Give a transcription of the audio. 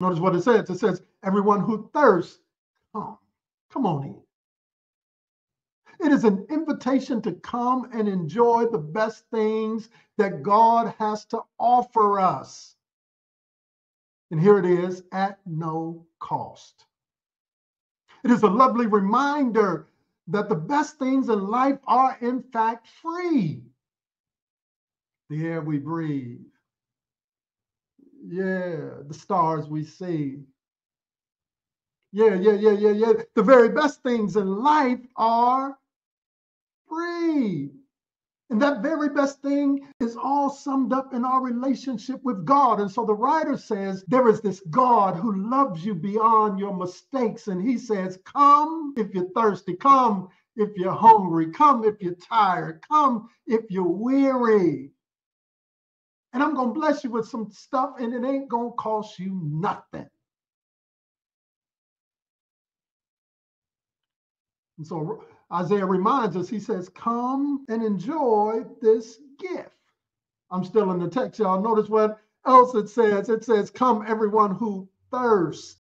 Notice what it says. It says, everyone who thirsts, come, come on in. It is an invitation to come and enjoy the best things that God has to offer us. And here it is at no cost. It is a lovely reminder that the best things in life are, in fact, free. The air we breathe, yeah, the stars we see. Yeah, yeah, yeah, yeah, yeah. The very best things in life are free. And that very best thing is all summed up in our relationship with God. And so the writer says, There is this God who loves you beyond your mistakes. And he says, Come if you're thirsty, come if you're hungry, come if you're tired, come if you're weary. And I'm going to bless you with some stuff, and it ain't going to cost you nothing. And so Isaiah reminds us, he says, Come and enjoy this gift. I'm still in the text, y'all. Notice what else it says. It says, Come, everyone who thirsts.